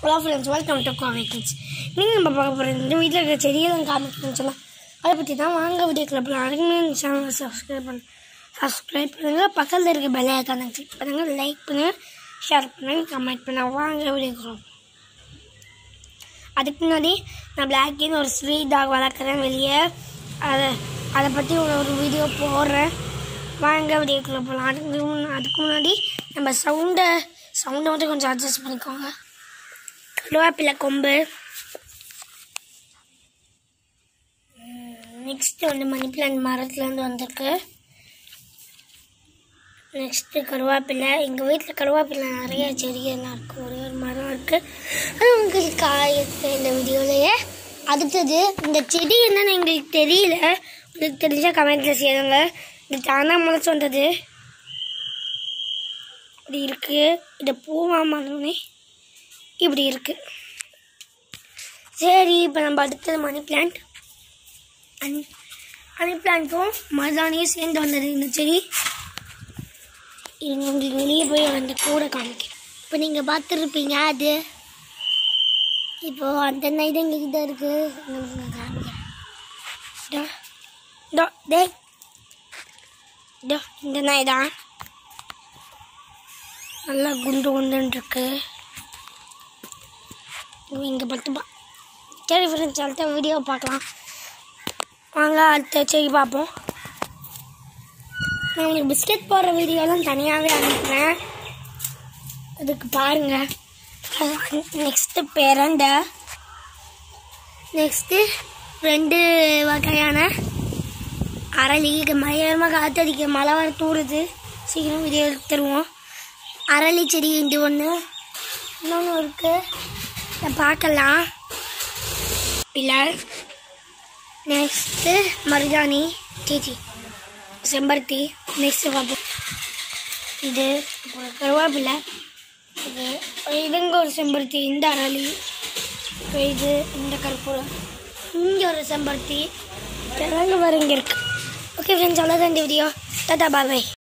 Hello friends welcome to comics நீங்கள் நம்ம பார்க்க போகிறது இந்த வீட்டில் இருக்கிற செடியெல்லாம் காமிக்கணும்னு சொன்னால் அதை பற்றி தான் வாங்க வீடியோ போகலாம் அதுக்கு முன்னாடி சேனலை சப்ஸ்கிரைப் பண்ணு சப்ஸ்கிரைப் பண்ணுங்கள் பக்கத்தில் இருக்க பெல் ஐக்கானை கிளிக் பண்ணுங்கள் லைக் பண்ணுங்கள் ஷேர் பண்ணுங்கள் கமெண்ட் பண்ணுங்கள் வாங்க வீடியோ கிளப் அதுக்கு முன்னாடி நான் பிளாக்கின்னு ஒரு ஸ்வீட் டாக் வளர்க்குறேன் வெளியே. அதை அதை பற்றி ஒரு ஒரு வீடியோ போடுறேன். வாங்க வீடியோக்குள்ளே போகலாம் அதுக்கு அதுக்கு முன்னாடி நம்ம சவுண்டை சவுண்டை வந்து கொஞ்சம் அட்ஜஸ்ட் பண்ணிக்கோங்க. கருவேப்பிலை கொம்பு நெக்ஸ்ட் வந்து மணி பிளான்ட் மரத்துலேருந்து வந்திருக்கு நெக்ஸ்ட்டு கருவேப்பிலை எங்கள் வீட்டில் கருவேப்பிலை நிறைய செடிகள்லாம் இருக்குது ஒரே ஒரு மரம் இருக்குது அது உங்களுக்கு காயுது இந்த வீடியோலையே அடுத்தது இந்த செடி என்னன்னு எங்களுக்கு தெரியல உங்களுக்கு தெரிஞ்சால் கமெண்ட்டில் செய்யுங்க இது தானாக முளைச்சு வந்தது இப்படி இருக்குது இந்த பூவா மரம்னே இப்படி இருக்குது சரி இப்போ நம்ம அடுத்தது மணி பிளான்ட் அன் மணி பிளான்ட்டும் மருதானியும் சேர்ந்து வந்தது. இந்த செடி. உங்களுக்கு வெளியே போய் அந்த கூட காமிக்கிறேன். இப்போ நீங்கள் பார்த்துருப்பீங்க அது. இப்போ அந்த நைட் எங்களுக்கு இருக்குது உங்களுக்கு காமிக்கிறேன். இதோ, இந்த நாய் தான் நல்லா குண்டு குண்டுன்னு இருக்குது இங்கே பத்து சரி ஃப்ரெண்ட்ஸ் அடுத்த வீடியோ பார்க்கலாம். வாங்க அடுத்த செடி பார்ப்போம். நான் உங்களுக்கு பிஸ்கெட் போடுற வீடியோலாம் தனியாகவே அனுப்புகிறேன் அதுக்கு பாருங்கள் நெக்ஸ்ட்டு பேரண்டை. நெக்ஸ்ட்டு ரெண்டு வகையான அரளி. மயமாக காற்றடிக்க மழை வர தூடுது சீக்கிரம் வீடியோ தருவோம் அரளி செடி இது ஒன்று இன்னொன்று இருக்குது பார்க்கலாம். இல்லை. நெக்ஸ்ட்டு மருதாணி டிஜி செம்பருத்தி நெக்ஸ்ட்டு பார்ப்போம் இது அப்புறம் கருவேப்பிலை. இது இதுங்க ஒரு செம்பருத்தி இந்த அரளி. இது இந்த கற்பூரம் இங்கே ஒரு செம்பருத்தி. கிழங்கு வர இங்கே இருக்கு. ஓகே ஃப்ரெண்ட்ஸ் அவ்வளோதான் இந்த வீடியோ தாத்தா பாபாய்